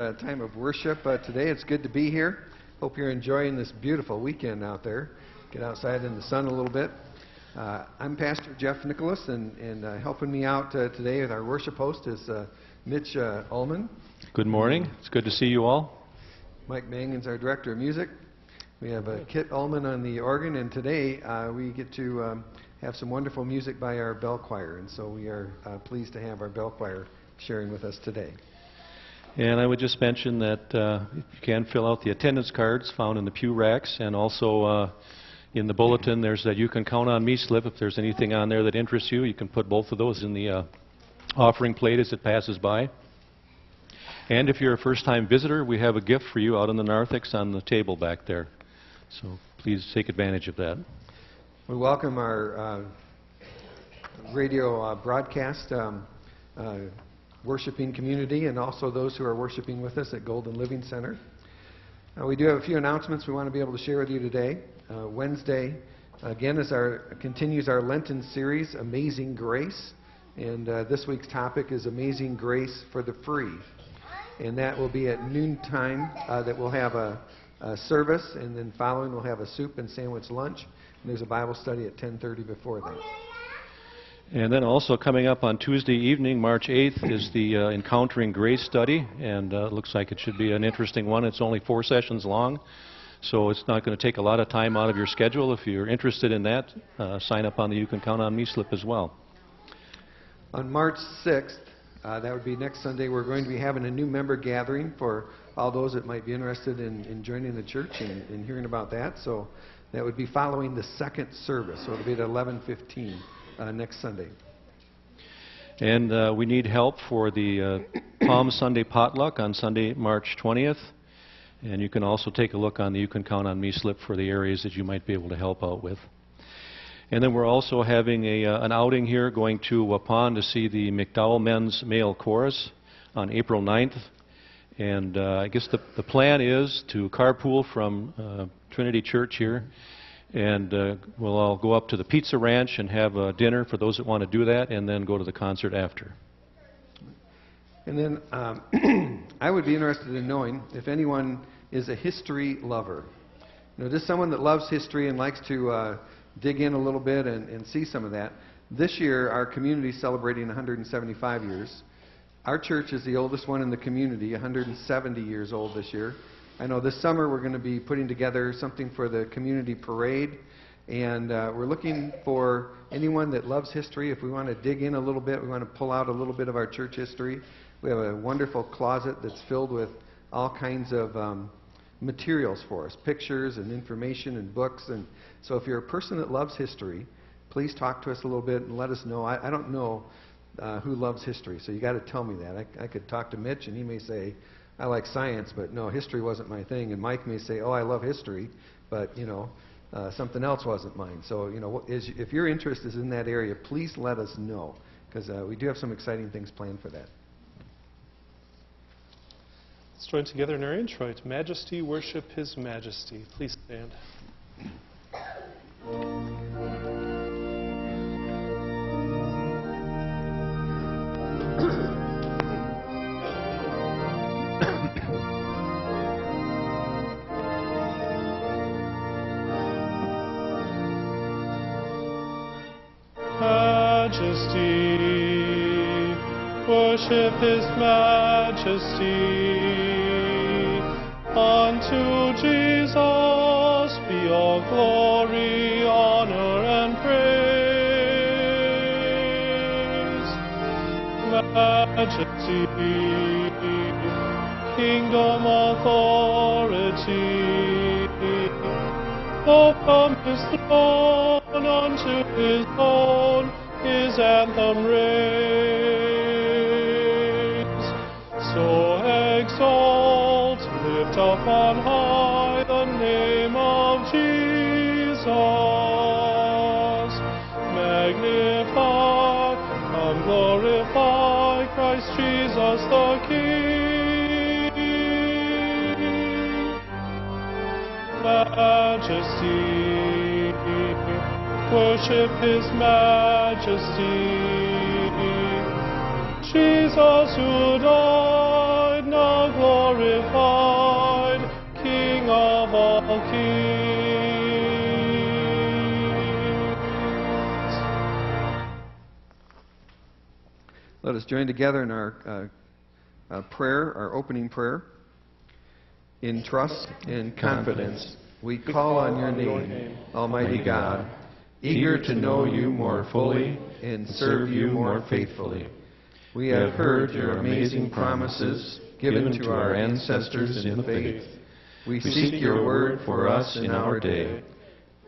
uh, time of worship uh, today. It's good to be here. Hope you're enjoying this beautiful weekend out there. Get outside in the sun a little bit. Uh, I'm Pastor Jeff Nicholas, and, and uh, helping me out uh, today with our worship host is uh, Mitch Ullman. Good morning. It's good to see you all. Mike Mangan's our director of music. We have Kit Ullman on the organ, and today we get to um, have some wonderful music by our bell choir, and so we are pleased to have our bell choir sharing with us today. And I would just mention that uh, you can fill out the attendance cards found in the pew racks, and also uh, in the bulletin there's that you can count on me slip. If there's anything on there that interests you, you can put both of those in the uh, offering plate as it passes by. And if you're a first-time visitor, we have a gift for you out in the narthex on the table back there. So please take advantage of that. We welcome our uh, radio uh, broadcast. Um, uh, worshiping community and also those who are worshiping with us at Golden Living Center. Uh, we do have a few announcements we want to be able to share with you today. Uh, Wednesday, again, is our continues our Lenten series, Amazing Grace, and uh, this week's topic is Amazing Grace for the Free, and that will be at noontime. Uh, that we'll have a, a, service, and then following we'll have a soup and sandwich lunch, and there's a Bible study at 10:30 before that. And then also coming up on Tuesday evening, March 8th, is the uh, Encountering Grace study, and uh, it looks like it should be an interesting one. It's only four sessions long, so it's not going to take a lot of time out of your schedule. If you're interested in that, uh, sign up on the You Can Count on Me slip as well. On March 6th, uh, that would be next Sunday, we're going to be having a new member gathering for all those that might be interested in, in joining the church and, and hearing about that. So that would be following the second service, so it'll be at 11:15 uh, next Sunday. And uh, we need help for the uh, Palm Sunday potluck on Sunday, March 20th. And you can also take a look on the You Can Count on Me slip for the areas that you might be able to help out with. And then we're also having a, uh, an outing here, going to Waupun to see the McDowell Men's Male Chorus on April 9th. And uh, I guess the, the plan is to carpool from Trinity Church here and uh, we'll all go up to the Pizza Ranch and have a dinner for those that want to do that, and then go to the concert after. And then um, I would be interested in knowing if anyone is a history lover. You know, just someone that loves history and likes to uh, dig in a little bit and, and see some of that. This year, our community is celebrating 175 years. Our church is the oldest one in the community, 170 years old this year. I know this summer we're going to be putting together something for the community parade, and uh, we're looking for anyone that loves history. If we want to dig in a little bit, we want to pull out a little bit of our church history. We have a wonderful closet that's filled with all kinds of um, materials for us pictures and information and books. And so, if you're a person that loves history, please talk to us a little bit and let us know. I, I don't know uh, who loves history, so you got to tell me that. I, I could talk to Mitch, and he may say, I like science, but no, history wasn't my thing. And Mike may say, oh, I love history, but, you know, uh, something else wasn't mine. So, you know, is, if your interest is in that area, please let us know, because uh, we do have some exciting things planned for that. Let's join together in our introit. Majesty, worship His Majesty. Please stand. His majesty. Unto Jesus be all glory, honor, and praise. Majesty, kingdom, authority, all from His throne unto His own, His anthem raise. Worship His majesty. Jesus who died, now glory glorified, King of all kings. Let us join together in our uh, uh, prayer, our opening prayer. In trust and confidence, we call on your name, Almighty God, eager to know you more fully and serve you more faithfully. We have heard your amazing promises given to our ancestors in the faith. We seek your word for us in our day.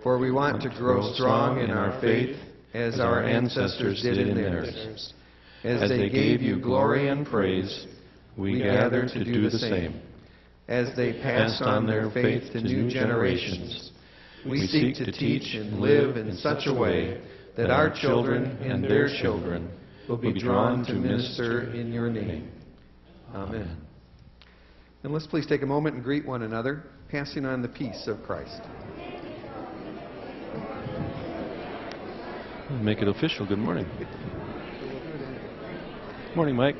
For we want to grow strong in our faith as our ancestors did in theirs. As they gave you glory and praise, we gather to do the same. As they passed on their faith to new generations, we seek to teach and live in such a way that our children and their children will be drawn to minister in your name. Amen. And let's please take a moment and greet one another, passing on the peace of Christ. Make it official. Good morning. Morning, Mike.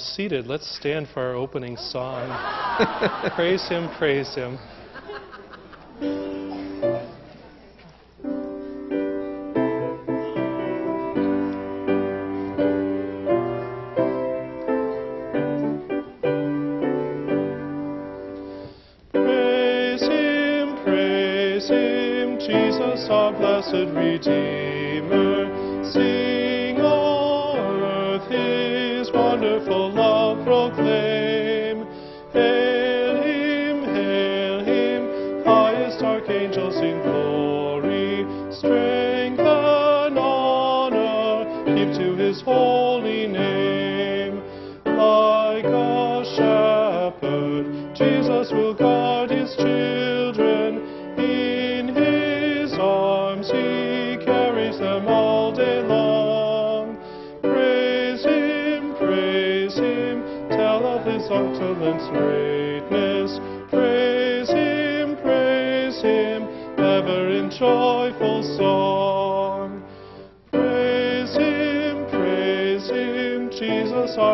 Seated, let's stand for our opening song. praise Him, praise Him. Praise Him, praise Him, Jesus our blessed Redeemer.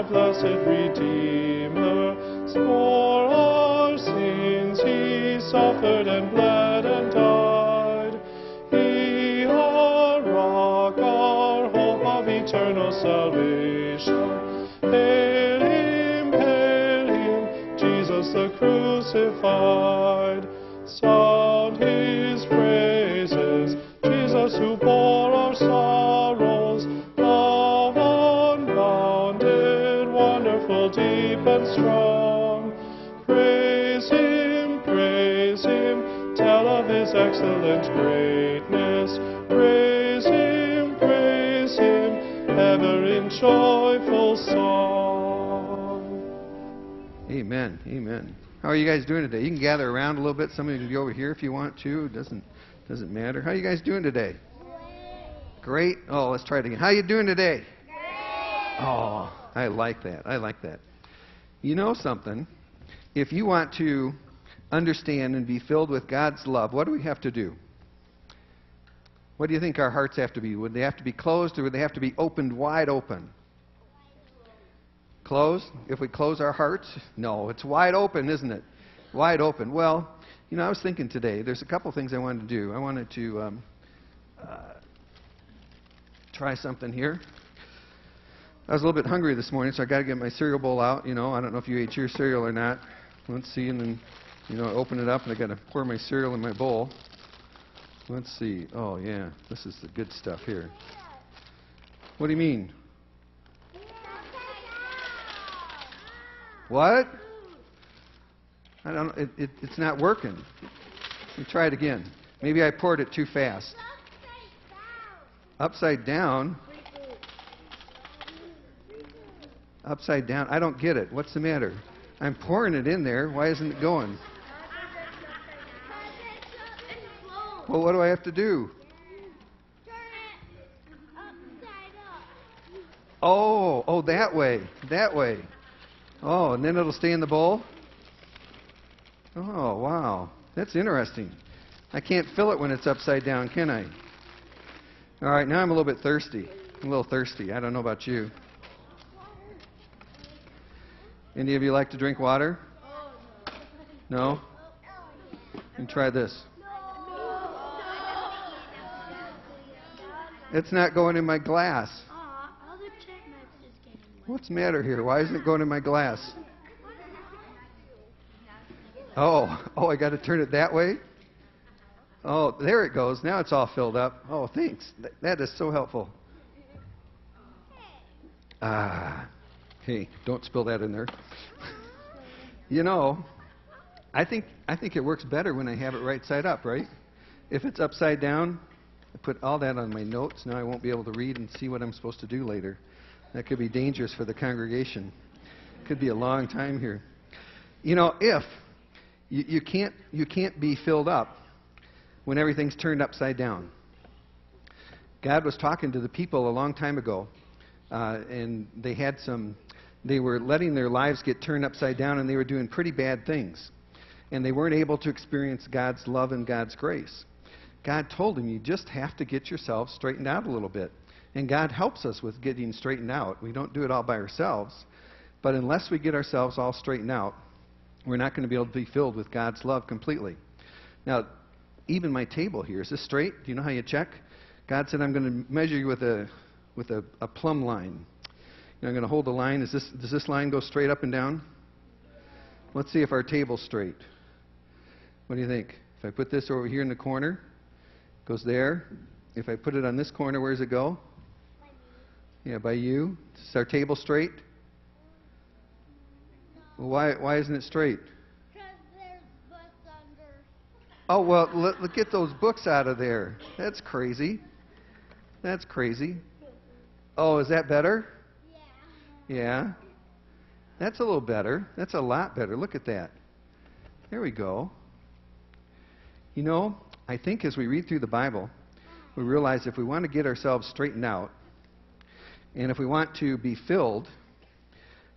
Blessed Redeemer. For our sins he suffered and bled and died. He our rock, our hope of eternal salvation. Hail him, hail him, Jesus the crucified. Excellent greatness. Praise him, praise him, ever in joyful song. Amen. Amen. How are you guys doing today? You can gather around a little bit. Some of you can be over here if you want to. It doesn't doesn't matter. How are you guys doing today? Great. Oh, let's try it again. How are you doing today? Great. Oh, I like that. I like that. You know something? If you want to understand and be filled with God's love, what do we have to do? What do you think our hearts have to be? Would they have to be closed or would they have to be opened wide open? Closed? If we close our hearts? No, it's wide open, isn't it? Wide open. Well, you know, I was thinking today, there's a couple things I wanted to do. I wanted to um, uh, try something here. I was a little bit hungry this morning, so I got to get my cereal bowl out. You know, I don't know if you ate your cereal or not. Let's see, and then, you know, I open it up and I got to pour my cereal in my bowl. Let's see. Oh yeah, this is the good stuff here. What do you mean? What? I don't. It, it, it's not working. Let me try it again. Maybe I poured it too fast. Upside down. Upside down. I don't get it. What's the matter? I'm pouring it in there. Why isn't it going? Well, what do I have to do? Turn it upside up. Oh, oh, that way. That way. Oh, and then it'll stay in the bowl? Oh, wow. That's interesting. I can't fill it when it's upside down, can I? All right, now I'm a little bit thirsty. I'm a little thirsty. I don't know about you. Any of you like to drink water? No? And try this. It's not going in my glass. What's the matter here? Why isn't it going in my glass? Oh, oh, I got to turn it that way? Oh, there it goes. Now it's all filled up. Oh, thanks. Th- that is so helpful. Ah, hey, don't spill that in there. you know, I think I think it works better when I have it right side up, right? If it's upside down, I put all that on my notes. Now I won't be able to read and see what I'm supposed to do later. That could be dangerous for the congregation. Could be a long time here. You know, if you, you can't you can't be filled up when everything's turned upside down. God was talking to the people a long time ago, uh, and they had some. They were letting their lives get turned upside down, and they were doing pretty bad things, and they weren't able to experience God's love and God's grace. God told him, "You just have to get yourselves straightened out a little bit." And God helps us with getting straightened out. We don't do it all by ourselves. But unless we get ourselves all straightened out, we're not going to be able to be filled with God's love completely. Now, even my table here, is this straight? Do you know how you check? God said, I'm going to measure you with a, with a, a plumb line. You know, I'm going to hold the line. Is this, does this line go straight up and down? Let's see if our table's straight. What do you think? If I put this over here in the corner, goes there. If I put it on this corner, where does it go? Yeah, by you. Is our table straight? Well, why, why isn't it straight? Because there's butts under Oh, well, let, let, get those books out of there. That's crazy. That's crazy. Oh, is that better? Yeah. Yeah. That's a little better. That's a lot better. Look at that. There we go. You know, I think as we read through the Bible, we realize if we want to get ourselves straightened out, and if we want to be filled,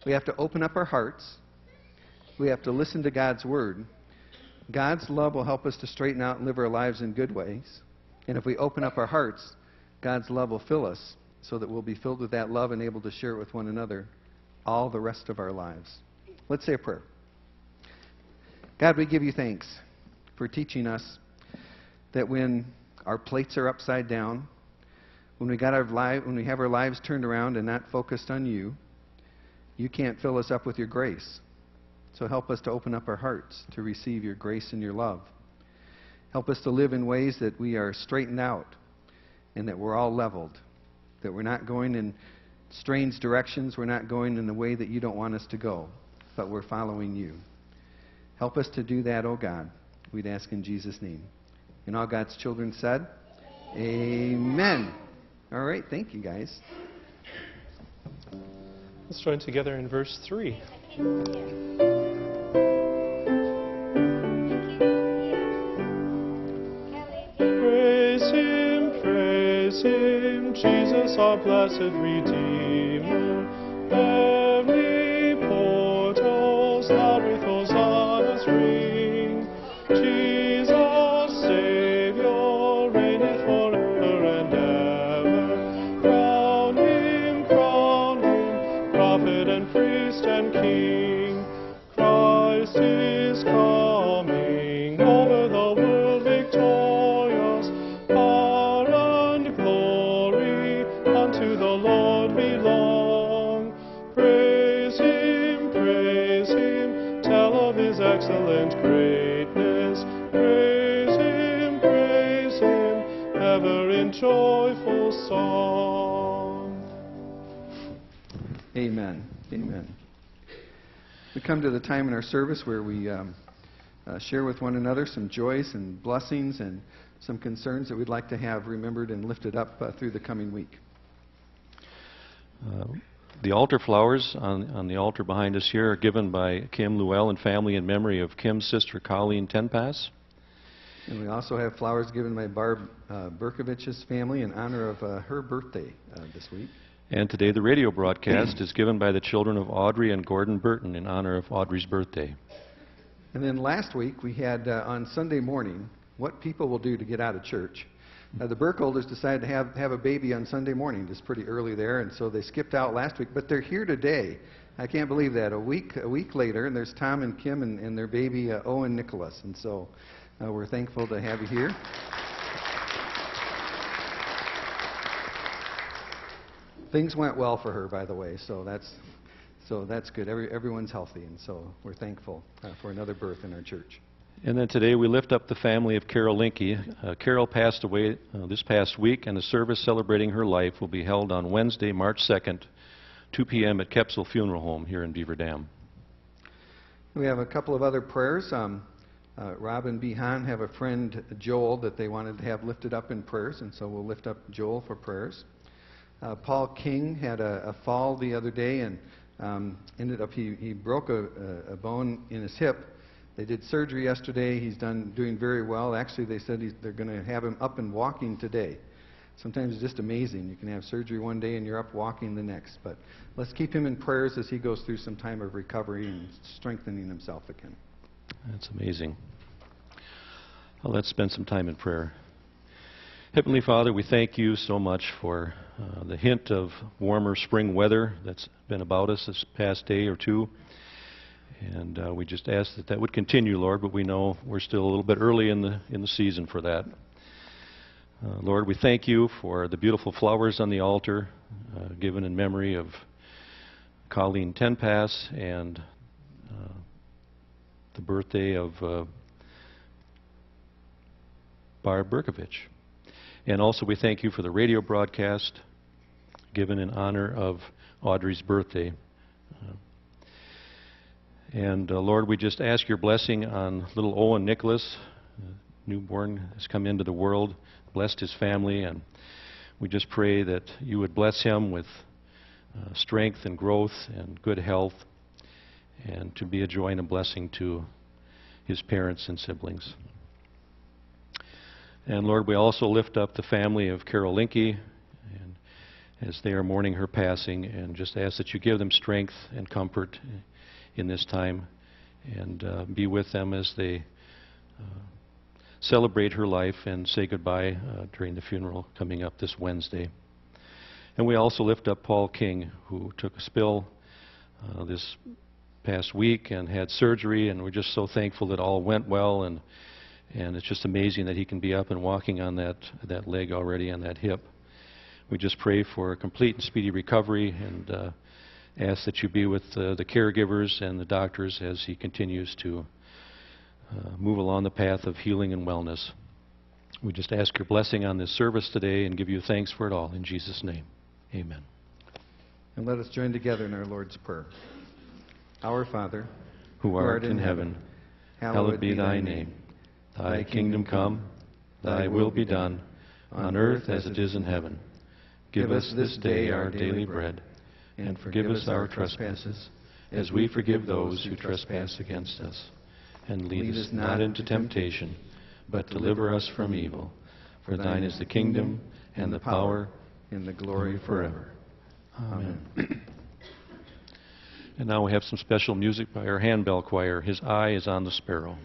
we have to open up our hearts. We have to listen to God's Word. God's love will help us to straighten out and live our lives in good ways. And if we open up our hearts, God's love will fill us so that we'll be filled with that love and able to share it with one another all the rest of our lives. Let's say a prayer. God, we give you thanks for teaching us that when our plates are upside down, when we, got our li- when we have our lives turned around and not focused on you, you can't fill us up with your grace. So help us to open up our hearts to receive your grace and your love. Help us to live in ways that we are straightened out and that we're all leveled, that we're not going in strange directions, we're not going in the way that you don't want us to go, but we're following you. Help us to do that, O oh God. We'd ask in Jesus' name. And all God's children said, Amen. All right, thank you guys. Let's join together in verse 3. Praise Him, praise Him, Jesus our blessed Redeemer. And priest and king. Christ is coming Amen. We come to the time in our service where we um, uh, share with one another some joys and blessings and some concerns that we'd like to have remembered and lifted up uh, through the coming week. Uh, The altar flowers on, on the altar behind us here are given by Kim Llewell and family in memory of Kim's sister Colleen Tenpass. And we also have flowers given by Barb uh, Berkovich's family in honor of uh, her birthday uh, this week. And today the radio broadcast is given by the children of Audrey and Gordon Burton in honor of Audrey's birthday. And then last week we had uh, on Sunday morning what people will do to get out of church. Uh, the Burkholders decided to have, have a baby on Sunday morning, just pretty early there, and so they skipped out last week. But they're here today. I can't believe that. A week a week later, and there's Tom and Kim and, and their baby uh, Owen Nicholas, and so uh, we're thankful to have you here. Things went well for her, by the way, so that's so that's good. Every, everyone's healthy, and so we're thankful uh, for another birth in our church. And then today we lift up the family of Carol Linky. Uh, Carol passed away uh, this past week, and a service celebrating her life will be held on Wednesday, March 2nd, 2 p.m. at Koepsell Funeral Home here in Beaver Dam. We have a couple of other prayers. Um, uh, Rob and Behan have a friend, Joel, that they wanted to have lifted up in prayers, and so we'll lift up Joel for prayers. Uh, Paul King had a, a, fall the other day and um, ended up, he, he broke a, a, bone in his hip. They did surgery yesterday. He's done doing very well. Actually, they said they're going to have him up and walking today. Sometimes it's just amazing. You can have surgery one day and you're up walking the next. But let's keep him in prayers as he goes through some time of recovery and strengthening himself again. That's amazing. Well, let's spend some time in prayer. Heavenly Father, we thank you so much for uh, the hint of warmer spring weather that's been about us this past day or two. And uh, we just ask that that would continue, Lord, but we know we're still a little bit early in the, in the season for that. Uh, Lord, we thank you for the beautiful flowers on the altar uh, given in memory of Colleen Tenpass and uh, the birthday of uh, Barb Berkovich. And also we thank you for the radio broadcast given in honor of Audrey's birthday. Uh, and uh, Lord, we just ask your blessing on little Owen Nicholas, uh, newborn, has come into the world, blessed his family, and we just pray that you would bless him with uh, strength and growth and good health, and to be a joy and a blessing to his parents and siblings. And Lord, we also lift up the family of Carol Linky and as they are mourning her passing and just ask that you give them strength and comfort in this time and uh, be with them as they uh, celebrate her life and say goodbye uh, during the funeral coming up this Wednesday. And we also lift up Paul King, who took a spill uh, this past week and had surgery, and we're just so thankful that all went well, and and it's just amazing that he can be up and walking on that that leg already on that hip. We just pray for a complete and speedy recovery, and uh, ask that you be with uh, the caregivers and the doctors as he continues to uh, move along the path of healing and wellness. We just ask your blessing on this service today and give you thanks for it all. In Jesus' name, amen. And let us join together in our Lord's Prayer. Our Father, who art, in heaven, hallowed be thy name. Thy kingdom come, thy will be done, on earth as it is in heaven. Give us this day our daily bread and forgive us our trespasses, as we forgive those who trespass against us. And lead us not into temptation, but deliver us from evil. For thine is the kingdom, and the power, and the glory forever. Amen. And now we have some special music by our handbell choir. His eye is on the sparrow.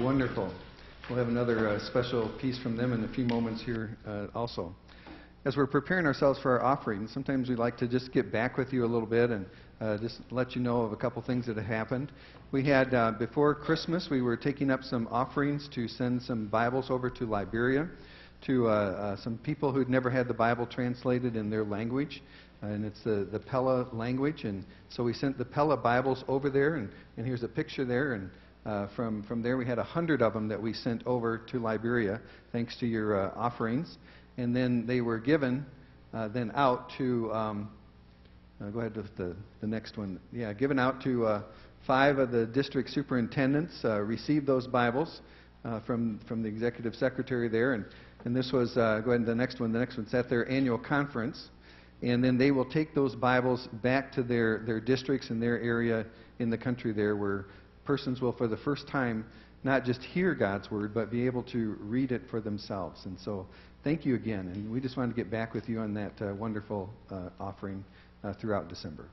Wonderful. We'll have another uh, special piece from them in a few moments here uh, also. As we're preparing ourselves for our offering, sometimes we like to just get back with you a little bit and uh, just let you know of a couple things that have happened. We had, uh, before Christmas, we were taking up some offerings to send some Bibles over to Liberia to uh, uh, some people who'd never had the Bible translated in their language. And it's the, the Pella language. And so we sent the Pella Bibles over there. And, and here's a picture there. And uh, from, from there, we had a hundred of them that we sent over to Liberia, thanks to your uh, offerings. And then they were given uh, then out to, um, uh, go ahead with the, the next one. Yeah, given out to uh, five of the district superintendents, uh, received those Bibles from, from the executive secretary there. And, and this was, go ahead, the next one. The next one's at their annual conference. And then they will take those Bibles back to their, their districts and their area in the country there where persons will, for the first time, not just hear God's Word, but be able to read it for themselves. And so, thank you again. And we just wanted to get back with you on that uh, wonderful uh, offering uh, throughout December.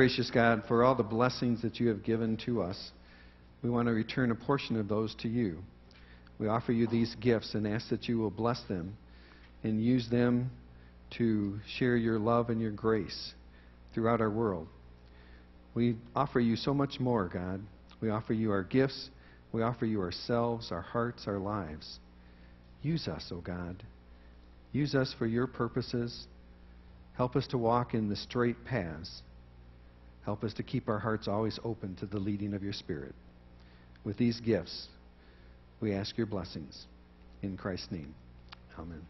Gracious God, for all the blessings that you have given to us, we want to return a portion of those to you. We offer you these gifts and ask that you will bless them and use them to share your love and your grace throughout our world. We offer you so much more, God. We offer you our gifts. We offer you ourselves, our hearts, our lives. Use us, O God. Use us for your purposes. Help us to walk in the straight paths. Help us to keep our hearts always open to the leading of your Spirit. With these gifts, we ask your blessings. In Christ's name, amen.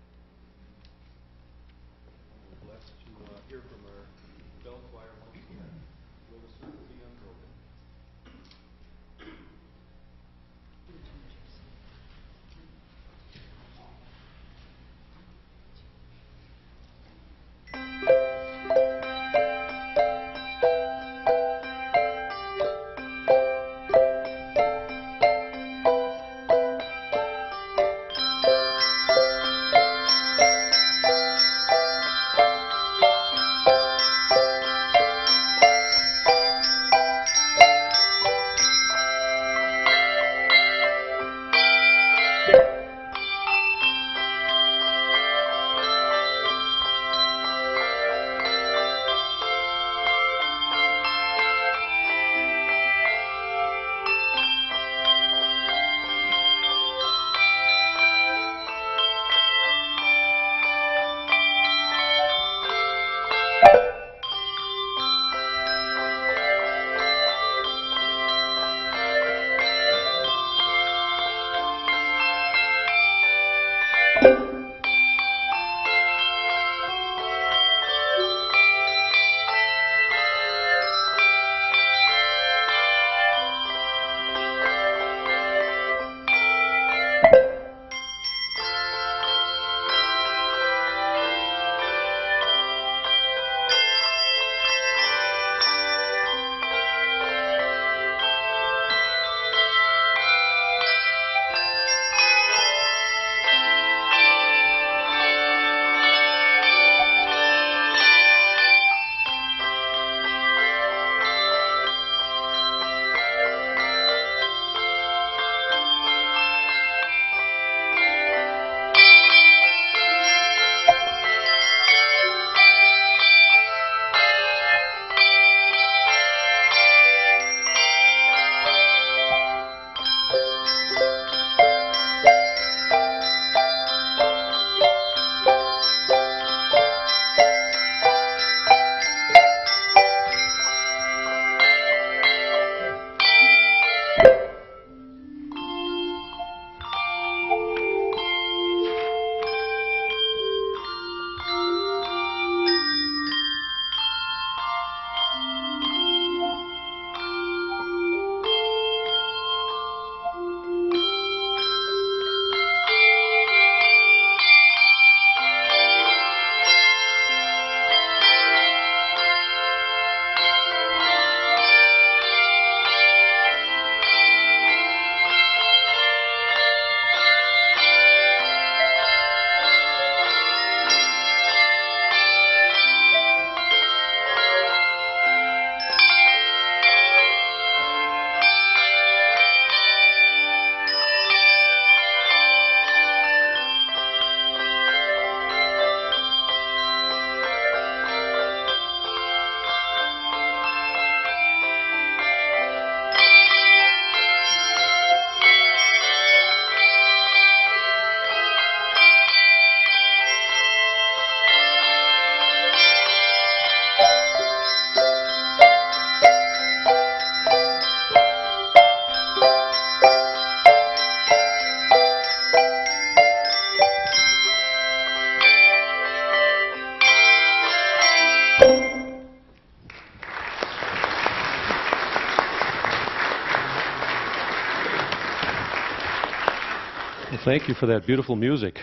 Thank you for that beautiful music.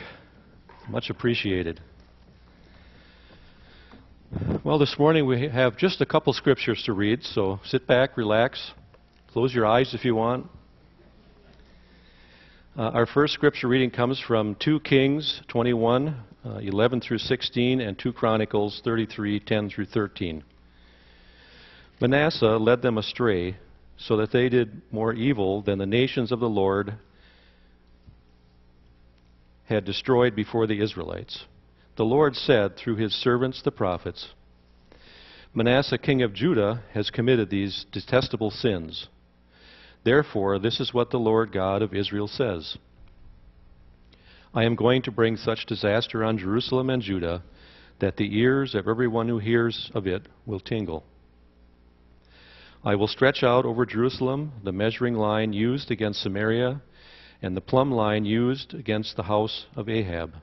Much appreciated. Well, this morning we have just a couple scriptures to read, so sit back, relax, close your eyes if you want. Uh, our first scripture reading comes from 2 Kings 21, uh, 11 through 16, and 2 Chronicles 33, 10 through 13. Manasseh led them astray, so that they did more evil than the nations of the Lord had destroyed before the Israelites. The Lord said through his servants the prophets, Manasseh king of Judah has committed these detestable sins. Therefore, this is what the Lord God of Israel says I am going to bring such disaster on Jerusalem and Judah that the ears of everyone who hears of it will tingle. I will stretch out over Jerusalem the measuring line used against Samaria and the plumb line used against the house of Ahab.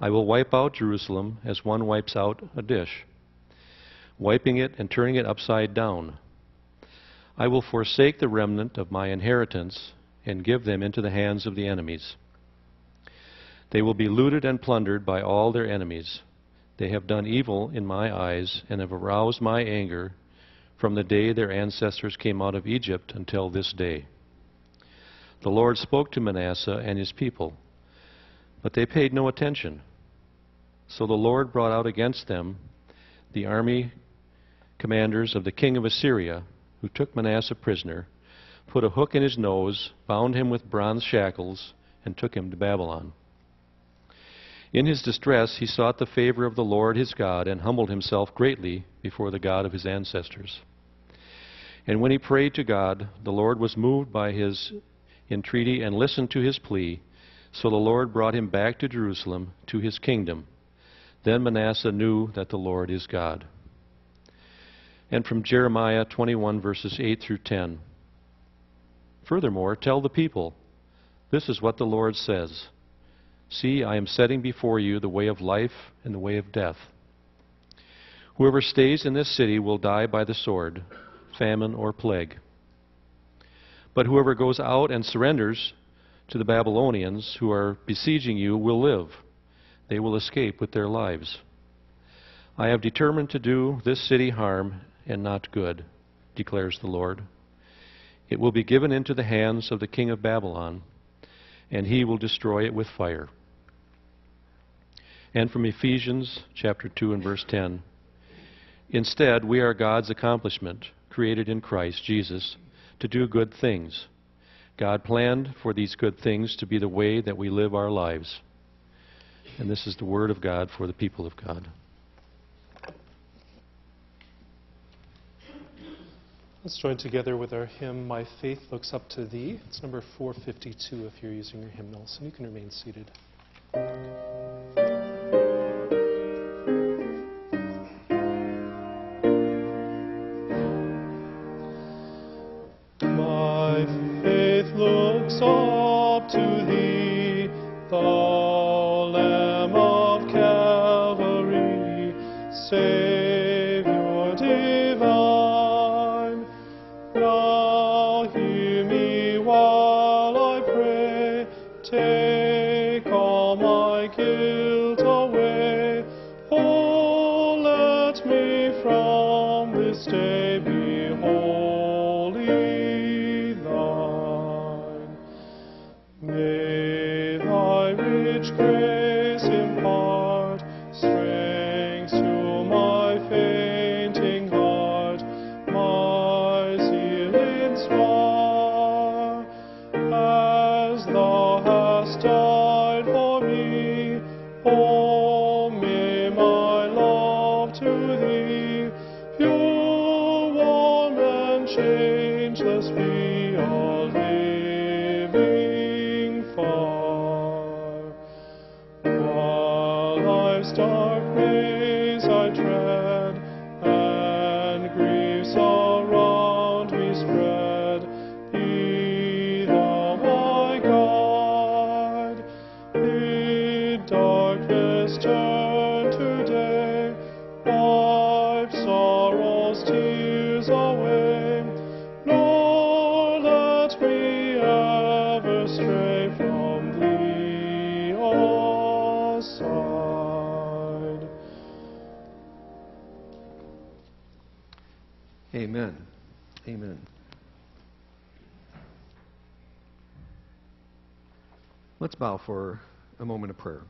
I will wipe out Jerusalem as one wipes out a dish, wiping it and turning it upside down. I will forsake the remnant of my inheritance and give them into the hands of the enemies. They will be looted and plundered by all their enemies. They have done evil in my eyes and have aroused my anger from the day their ancestors came out of Egypt until this day. The Lord spoke to Manasseh and his people, but they paid no attention. So the Lord brought out against them the army commanders of the king of Assyria, who took Manasseh prisoner, put a hook in his nose, bound him with bronze shackles, and took him to Babylon. In his distress, he sought the favor of the Lord his God and humbled himself greatly before the God of his ancestors. And when he prayed to God, the Lord was moved by his entreaty and listened to his plea. So the Lord brought him back to Jerusalem, to his kingdom. Then Manasseh knew that the Lord is God. And from Jeremiah 21, verses 8 through 10. Furthermore, tell the people, this is what the Lord says See, I am setting before you the way of life and the way of death. Whoever stays in this city will die by the sword, famine, or plague. But whoever goes out and surrenders to the Babylonians who are besieging you will live. They will escape with their lives. I have determined to do this city harm and not good, declares the Lord. It will be given into the hands of the king of Babylon, and he will destroy it with fire. And from Ephesians chapter 2 and verse 10. Instead, we are God's accomplishment, created in Christ Jesus to do good things. God planned for these good things to be the way that we live our lives. And this is the word of God for the people of God. Let's join together with our hymn, My Faith Looks Up to Thee. It's number 452 if you're using your hymnals, and you can remain seated. Looks up to changeless bow for a moment of prayer.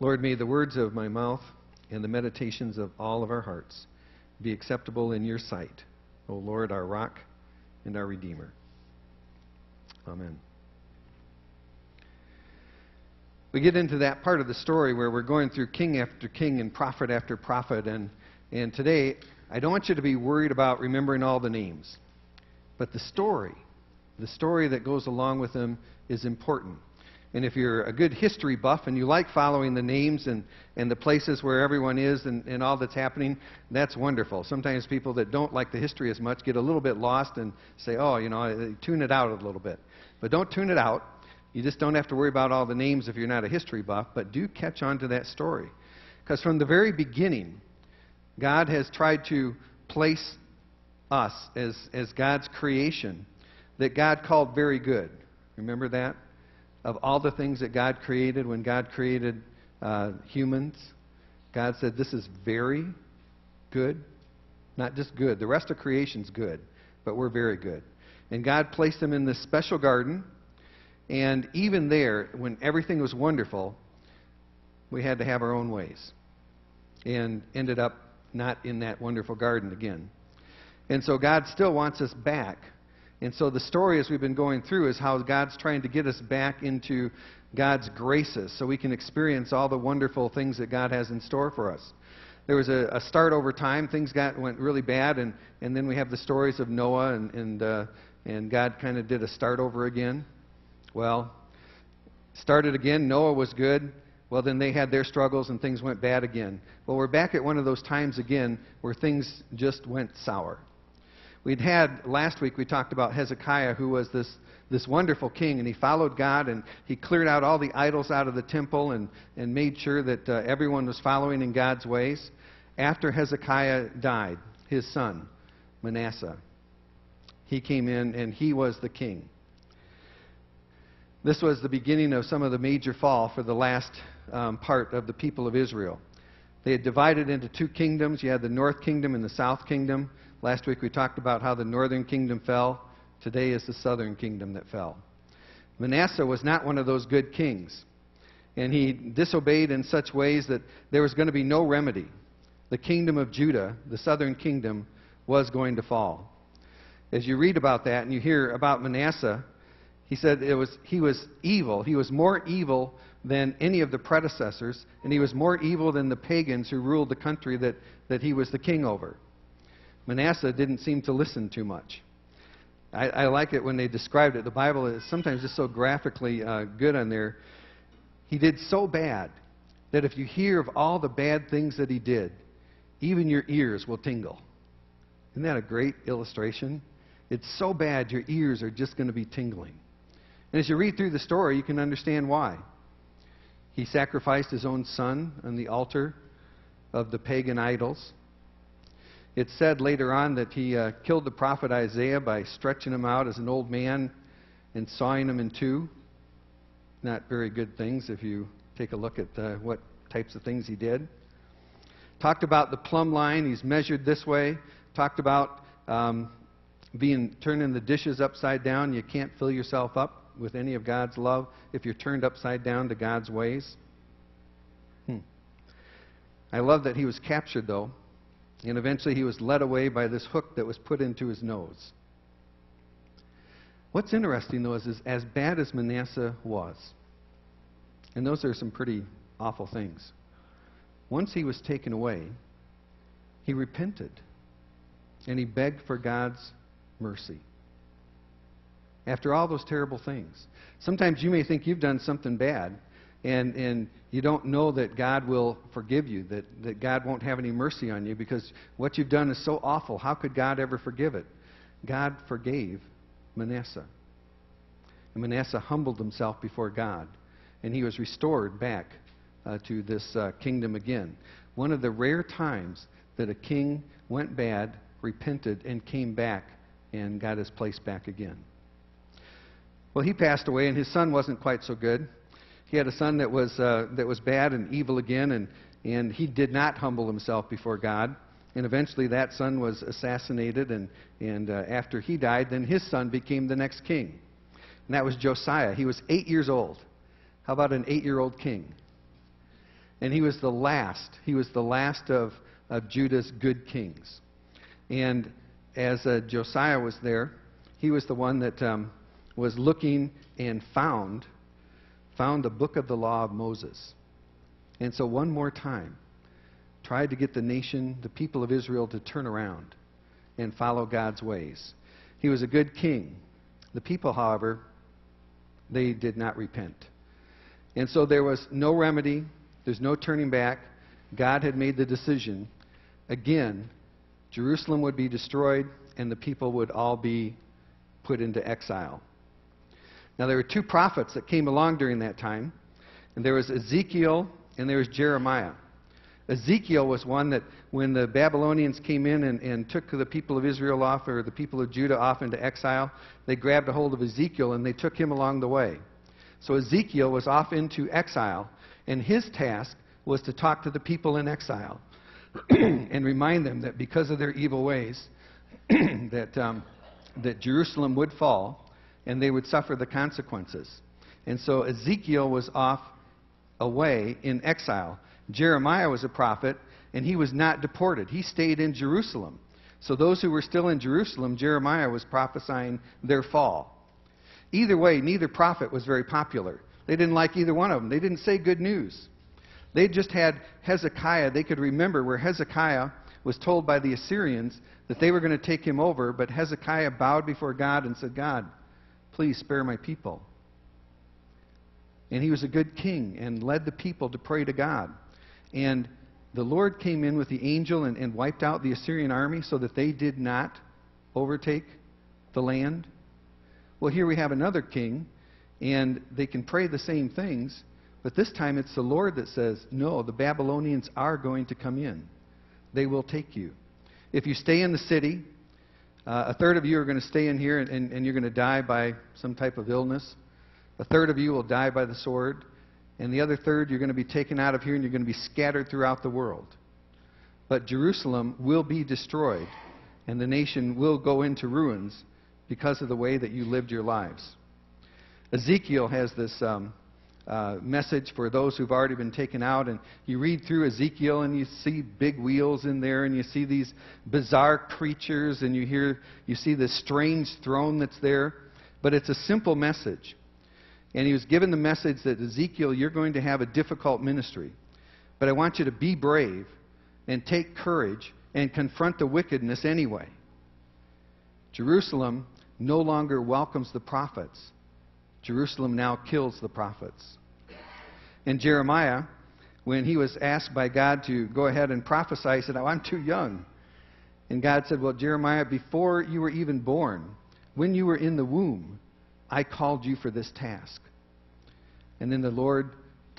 Lord, may the words of my mouth and the meditations of all of our hearts be acceptable in your sight, O Lord, our rock and our Redeemer. Amen. We get into that part of the story where we're going through king after king and prophet after prophet. And, and today, I don't want you to be worried about remembering all the names. But the story, the story that goes along with them, is important. And if you're a good history buff and you like following the names and, and the places where everyone is and, and all that's happening, that's wonderful. Sometimes people that don't like the history as much get a little bit lost and say, oh, you know, tune it out a little bit. But don't tune it out. You just don't have to worry about all the names if you're not a history buff, but do catch on to that story. Because from the very beginning, God has tried to place us as, as God's creation that God called very good. Remember that? Of all the things that God created, when God created uh, humans, God said, This is very good. Not just good. The rest of creation's good, but we're very good. And God placed them in this special garden. And even there, when everything was wonderful, we had to have our own ways. And ended up not in that wonderful garden again. And so God still wants us back. And so the story as we've been going through is how God's trying to get us back into God's graces so we can experience all the wonderful things that God has in store for us. There was a, a start over time. Things got went really bad, and, and then we have the stories of Noah, and, and, uh, and God kind of did a start over again. Well, started again. Noah was good. Well, then they had their struggles and things went bad again. Well, we're back at one of those times again where things just went sour. We'd had, last week, we talked about Hezekiah, who was this, this wonderful king, and he followed God and he cleared out all the idols out of the temple and, and made sure that uh, everyone was following in God's ways. After Hezekiah died, his son, Manasseh, he came in and he was the king. This was the beginning of some of the major fall for the last um, part of the people of Israel. They had divided into two kingdoms. You had the north kingdom and the south kingdom. Last week we talked about how the northern kingdom fell. Today is the southern kingdom that fell. Manasseh was not one of those good kings. And he disobeyed in such ways that there was going to be no remedy. The kingdom of Judah, the southern kingdom, was going to fall. As you read about that and you hear about Manasseh, he said it was, he was evil. He was more evil than any of the predecessors, and he was more evil than the pagans who ruled the country that, that he was the king over. Manasseh didn't seem to listen too much. I, I like it when they described it. The Bible is sometimes just so graphically uh, good on there. He did so bad that if you hear of all the bad things that he did, even your ears will tingle. Isn't that a great illustration? It's so bad your ears are just going to be tingling. And as you read through the story, you can understand why. He sacrificed his own son on the altar of the pagan idols. It's said later on that he uh, killed the prophet Isaiah by stretching him out as an old man and sawing him in two. Not very good things if you take a look at uh, what types of things he did. Talked about the plumb line. He's measured this way. Talked about um, being turning the dishes upside down. You can't fill yourself up with any of God's love if you're turned upside down to God's ways? Hmm. I love that he was captured, though, and eventually he was led away by this hook that was put into his nose. What's interesting, though, is, is as bad as Manasseh was, and those are some pretty awful things, once he was taken away, he repented and he begged for God's mercy after all those terrible things. Sometimes you may think you've done something bad, and, and you don't know that God will forgive you, that, that God won't have any mercy on you because what you've done is so awful. How could God ever forgive it? God forgave Manasseh. And Manasseh humbled himself before God, and he was restored back uh, to this uh, kingdom again. One of the rare times that a king went bad, repented, and came back and got his place back again. Well, he passed away, and his son wasn't quite so good. He had a son that was, uh, that was bad and evil again, and, and he did not humble himself before God. And eventually that son was assassinated, and, and uh, after he died, then his son became the next king. And that was Josiah. He was eight years old. How about an eight year old king? And he was the last. He was the last of, of Judah's good kings. And as uh, Josiah was there, he was the one that um, was looking and found found the book of the law of Moses. And so one more time, tried to get the nation, the people of Israel, to turn around and follow God's ways. He was a good king. The people, however, they did not repent. And so there was no remedy, there's no turning back. God had made the decision. Again, Jerusalem would be destroyed and the people would all be put into exile. Now, there were two prophets that came along during that time, and there was Ezekiel and there was Jeremiah. Ezekiel was one that when the Babylonians came in and, and, took the people of Israel off, or the people of Judah off into exile, they grabbed a hold of Ezekiel and they took him along the way. So Ezekiel was off into exile, and his task was to talk to the people in exile and remind them that because of their evil ways, that, um, that Jerusalem would fall and they would suffer the consequences. And so Ezekiel was off away in exile. Jeremiah was a prophet, and he was not deported. He stayed in Jerusalem. So those who were still in Jerusalem, Jeremiah was prophesying their fall. Either way, neither prophet was very popular. They didn't like either one of them. They didn't say good news. They just had Hezekiah. They could remember where Hezekiah was told by the Assyrians that they were going to take him over, but Hezekiah bowed before God and said, God, please spare my people. And he was a good king and led the people to pray to God. And the Lord came in with the angel and, and wiped out the Assyrian army so that they did not overtake the land. Well, here we have another king, and they can pray the same things, but this time it's the Lord that says, No, the Babylonians are going to come in. They will take you. If you stay in the city, uh, a third of you are going to stay in here and, and, and you're going to die by some type of illness. A third of you will die by the sword. And the other third, you're going to be taken out of here and you're going to be scattered throughout the world. But Jerusalem will be destroyed, and the nation will go into ruins because of the way that you lived your lives. Ezekiel has this um, uh, message for those who've already been taken out. And you read through Ezekiel and you see big wheels in there and you see these bizarre creatures and you hear, you see this strange throne that's there. But it's a simple message. And he was given the message that Ezekiel, you're going to have a difficult ministry. But I want you to be brave and take courage and confront the wickedness anyway. Jerusalem no longer welcomes the prophets. Jerusalem now kills the prophets. And Jeremiah, when he was asked by God to go ahead and prophesy, he said, Oh, I'm too young. And God said, Well, Jeremiah, before you were even born, when you were in the womb, I called you for this task. And then the Lord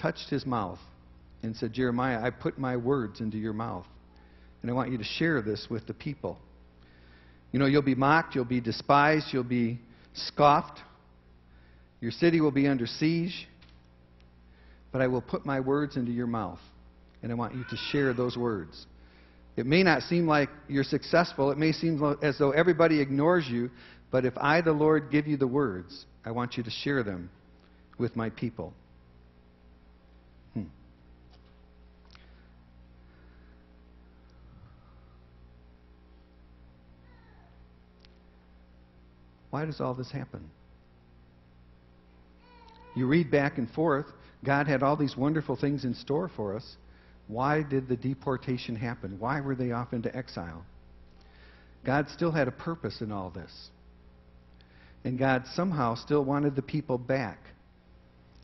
touched his mouth and said, Jeremiah, I put my words into your mouth. And I want you to share this with the people. You know, you'll be mocked, you'll be despised, you'll be scoffed. Your city will be under siege. But I will put my words into your mouth. And I want you to share those words. It may not seem like you're successful. It may seem as though everybody ignores you. But if I, the Lord, give you the words, I want you to share them with my people. Hmm. Why does all this happen? You read back and forth, God had all these wonderful things in store for us. Why did the deportation happen? Why were they off into exile? God still had a purpose in all this. And God somehow still wanted the people back.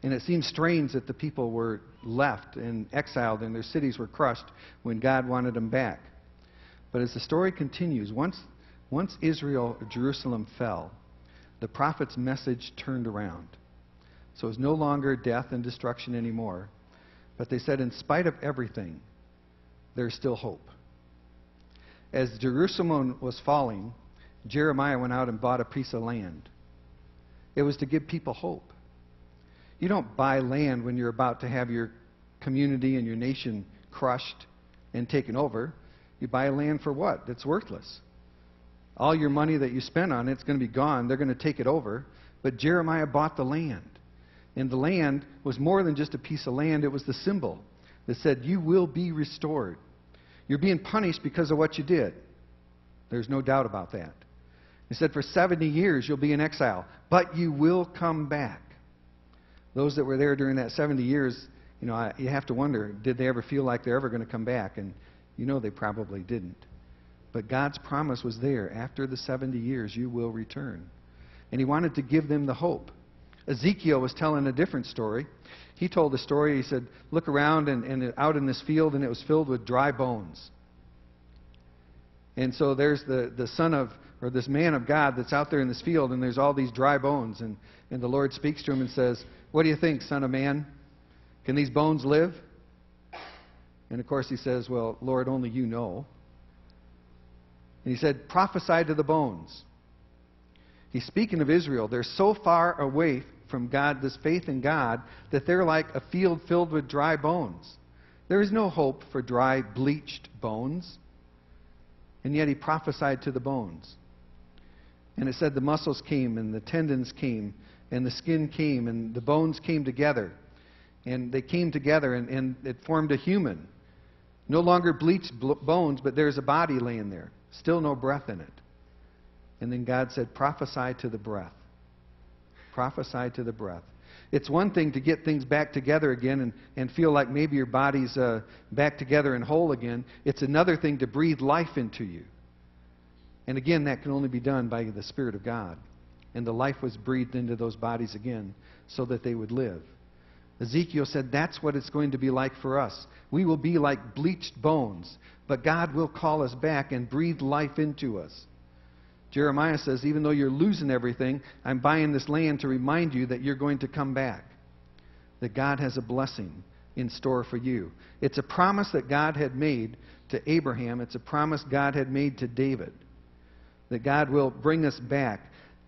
And it seems strange that the people were left and exiled and their cities were crushed when God wanted them back. But as the story continues, once, once Israel, Jerusalem fell, the prophet's message turned around. So it's no longer death and destruction anymore. But they said, in spite of everything, there's still hope. As Jerusalem was falling, Jeremiah went out and bought a piece of land. It was to give people hope. You don't buy land when you're about to have your community and your nation crushed and taken over. You buy land for what? It's worthless. All your money that you spent on it's going to be gone. They're going to take it over. But Jeremiah bought the land. And the land was more than just a piece of land, it was the symbol that said, You will be restored. You're being punished because of what you did. There's no doubt about that. He said, For 70 years you'll be in exile, but you will come back. Those that were there during that 70 years, you know, I, you have to wonder, did they ever feel like they're ever going to come back? And you know they probably didn't. But God's promise was there. After the 70 years, you will return. And He wanted to give them the hope. Ezekiel was telling a different story. He told the story, he said, Look around and, and out in this field, and it was filled with dry bones. And so there's the, the son of, or this man of God that's out there in this field, and there's all these dry bones. And, and the Lord speaks to him and says, What do you think, son of man? Can these bones live? And of course he says, Well, Lord, only you know. And he said, Prophesy to the bones. He's speaking of Israel. They're so far away from God, this faith in God, that they're like a field filled with dry bones. There is no hope for dry, bleached bones. And yet he prophesied to the bones. And it said the muscles came, and the tendons came, and the skin came, and the bones came together. And they came together, and, and it formed a human. No longer bleached bones, but there's a body laying there. Still no breath in it. And then God said, prophesy to the breath. Prophesy to the breath. It's one thing to get things back together again and, and feel like maybe your body's uh, back together and whole again. It's another thing to breathe life into you. And again, that can only be done by the Spirit of God. And the life was breathed into those bodies again so that they would live. Ezekiel said that's what it's going to be like for us. We will be like bleached bones, but God will call us back and breathe life into us. Jeremiah says, even though you're losing everything, I'm buying this land to remind you that you're going to come back. That God has a blessing in store for you. It's a promise that God had made to Abraham, it's a promise God had made to David. That God will bring us back,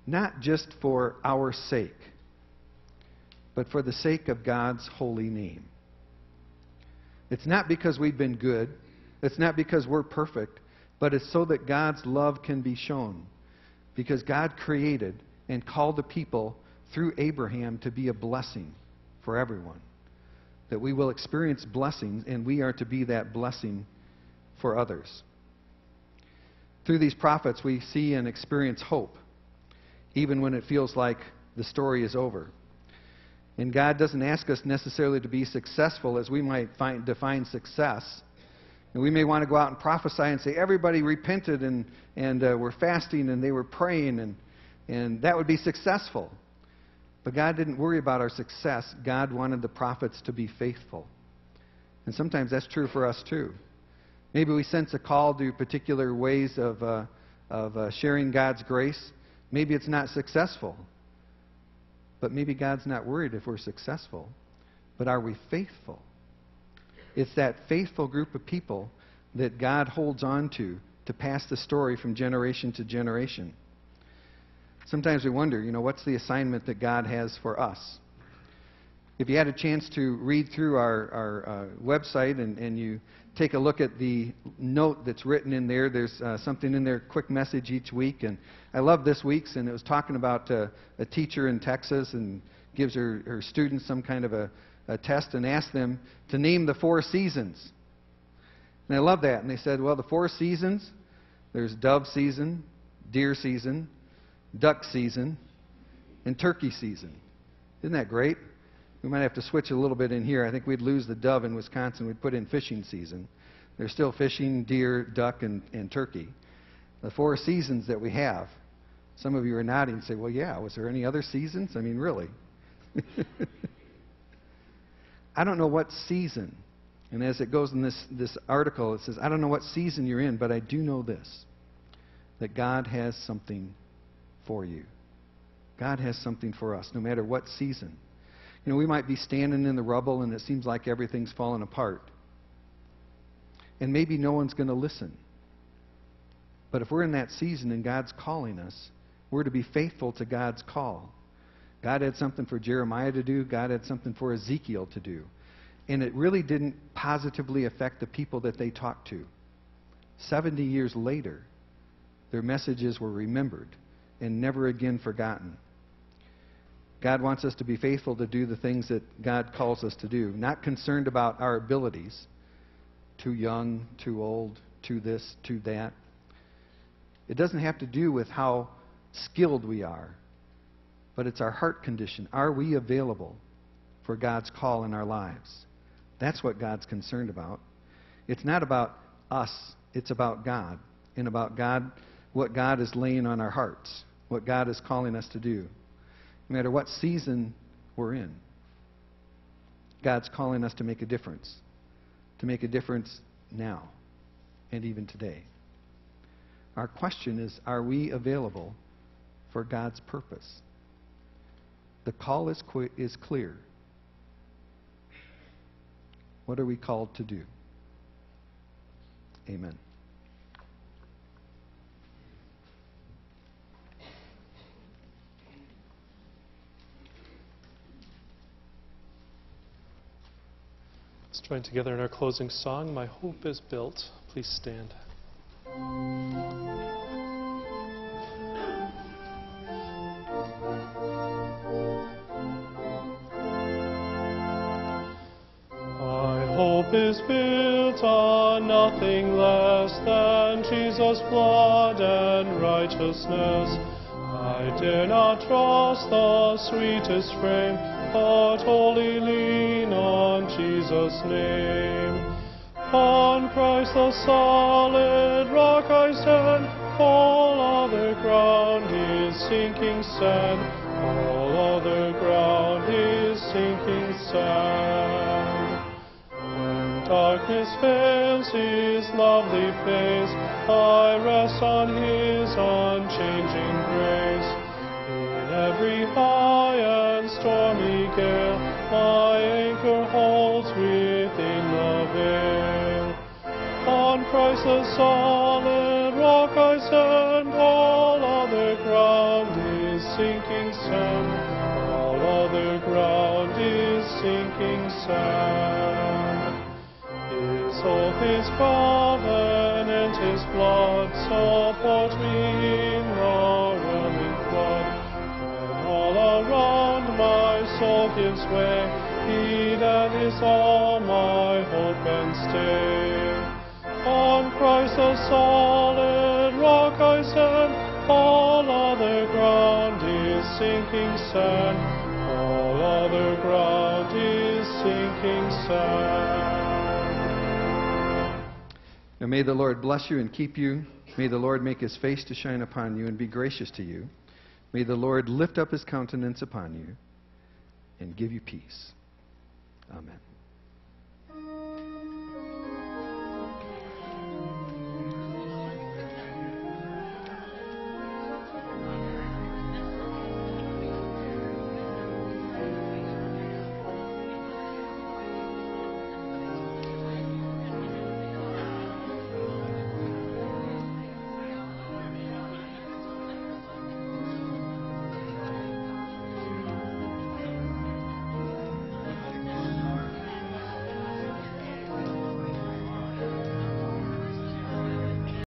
not just for our sake, but for the sake of God's holy name. It's not because we've been good, it's not because we're perfect, but it's so that God's love can be shown because God created and called the people through Abraham to be a blessing for everyone. That we will experience blessings, and we are to be that blessing for others. Through these prophets, we see and experience hope, even when it feels like the story is over. And God doesn't ask us necessarily to be successful as we might find, define success. And we may want to go out and prophesy and say, everybody repented and, and uh, were fasting and they were praying, and, and that would be successful. But God didn't worry about our success. God wanted the prophets to be faithful. And sometimes that's true for us too. Maybe we sense a call to particular ways of, uh, of uh, sharing God's grace. Maybe it's not successful. But maybe God's not worried if we're successful. But are we faithful? It's that faithful group of people that God holds on to to pass the story from generation to generation. Sometimes we wonder, you know, what's the assignment that God has for us? If you had a chance to read through our, our uh, website and, and you take a look at the note that's written in there, there's uh, something in there, quick message each week. And I love this week's, and it was talking about uh, a teacher in Texas and gives her, her students some kind of a, a test and asked them to name the four seasons. And I love that. And they said, well, the four seasons there's dove season, deer season, duck season, and turkey season. Isn't that great? We might have to switch a little bit in here. I think we'd lose the dove in Wisconsin. We'd put in fishing season. There's still fishing, deer, duck, and, and turkey. The four seasons that we have. Some of you are nodding and say, well, yeah, was there any other seasons? I mean, really. I don't know what season. And as it goes in this, this article, it says, I don't know what season you're in, but I do know this that God has something for you. God has something for us, no matter what season. You know, we might be standing in the rubble and it seems like everything's falling apart. And maybe no one's going to listen. But if we're in that season and God's calling us, we're to be faithful to God's call. God had something for Jeremiah to do, God had something for Ezekiel to do. And it really didn't positively affect the people that they talked to. 70 years later, their messages were remembered and never again forgotten. God wants us to be faithful to do the things that God calls us to do, not concerned about our abilities. Too young, too old, too this, too that. It doesn't have to do with how skilled we are, but it's our heart condition. Are we available for God's call in our lives? That's what God's concerned about. It's not about us, it's about God and about God, what God is laying on our hearts, what God is calling us to do. No matter what season we're in, God's calling us to make a difference, to make a difference now and even today. Our question is are we available for God's purpose? The call is, is clear. What are we called to do? Amen. Let's join together in our closing song, My Hope is Built. Please stand. Righteousness. I dare not trust the sweetest frame, but wholly lean on Jesus' name. On Christ the solid rock I stand, all other ground is sinking sand, all other ground is sinking sand. When darkness veils his lovely face, I rest on his unchanging grace. In every high and stormy gale, my anchor holds within the veil. On Christ the solid rock I stand, all other ground is sinking sand, all other ground is sinking sand. His His covenant, His blood support me in the whelming flood. When all around my soul gives way, He that is all my hope and stay. On Christ the solid rock I stand, all other ground is sinking sand, all other ground is sinking sand. Now may the Lord bless you and keep you. May the Lord make his face to shine upon you and be gracious to you. May the Lord lift up his countenance upon you and give you peace. Amen.